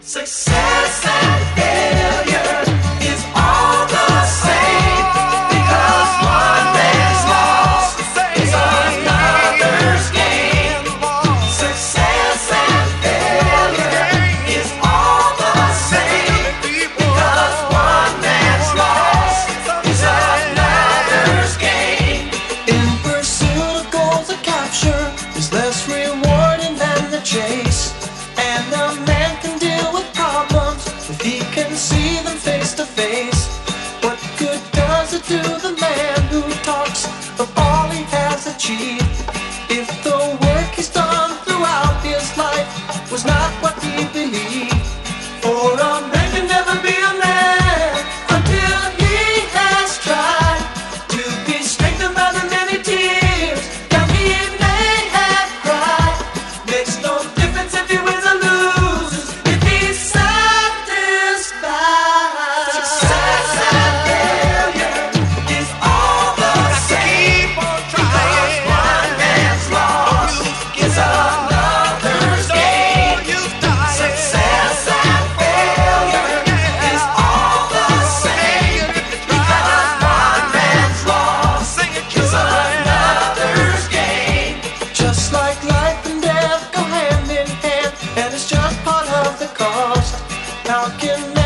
Success. to the man who talks of all he has achieved. I can